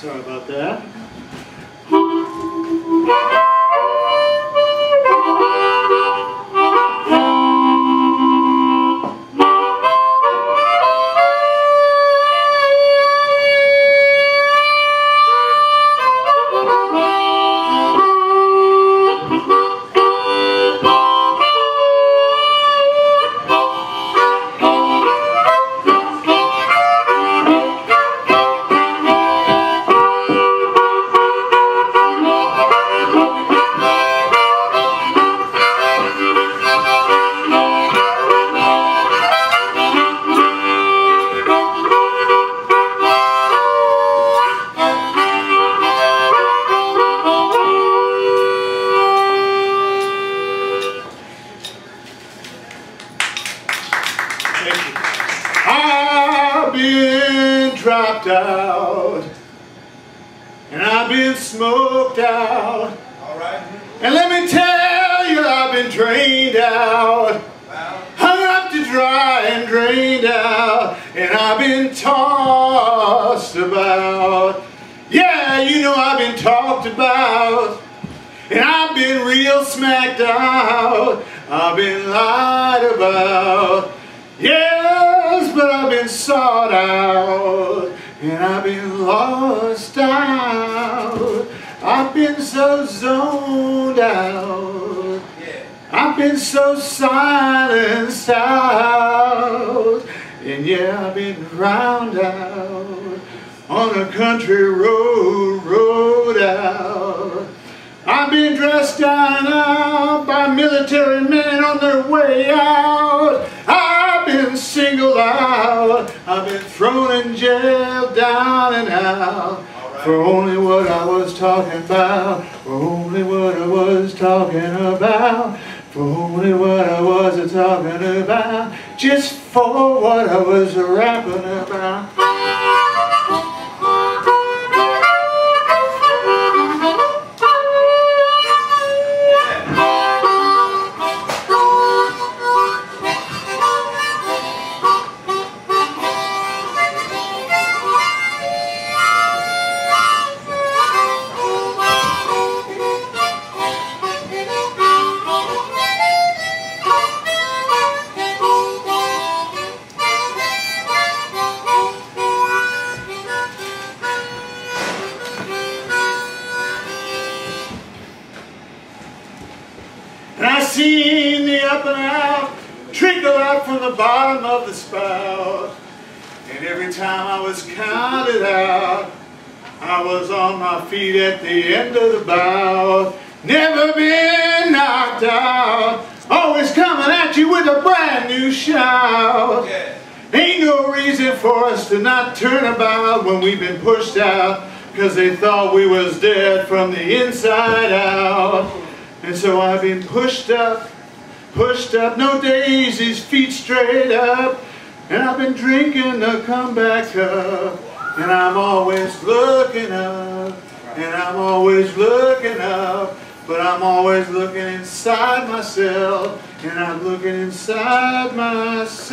Sorry about that. I've been dropped out and I've been smoked out. All right. And let me tell you, I've been drained out, Wow. hung up to dry and drained out, and I've been tossed about. Yeah, you know I've been talked about, and I've been real smacked out. I've been lied about. I've out, and I've been lost out. I've been so zoned out. I've been so silenced out. And yeah, I've been drowned out on a country road, road out. I've been dressed down in jail down and out. For only what I was talking about. For only what I was talking about. For only what I was talking about. Just for what I was rapping about. Seen the up and out trickle out from the bottom of the spout. And every time I was counted out, I was on my feet at the end of the bout. Never been knocked out. Always coming at you with a brand new shout. Ain't no reason for us to not turn about when we've been pushed out Cause they thought we was dead from the inside out And so I've been pushed up, pushed up, no daisies, feet straight up. And I've been drinking the comeback cup And I'm always looking up And I'm always looking up. But I'm always looking inside myself, and I'm looking inside myself.